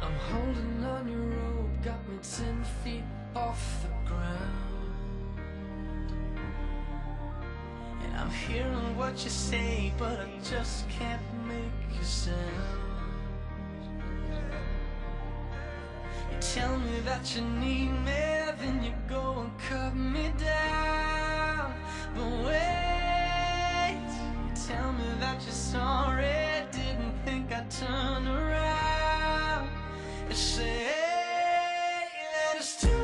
I'm holding on your rope, got me ten feet off the ground. And I'm hearing what you say, but I just can't make a sound. You tell me that you need me, then you go and cut me just